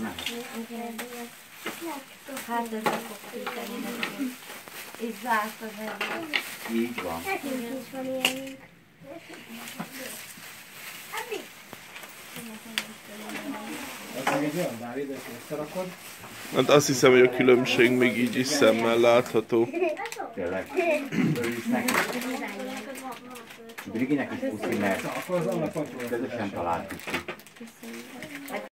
nem. Hát ez a fog. És zárt az elő. Így van. Nekünk is van ilyen. Az meg egy olyan Dávid, ezt összerakod. Hát azt hiszem, hogy a különbség még így is szemmel látható. Tényleg. Briginek is puszi, mert közösen találtuk ki.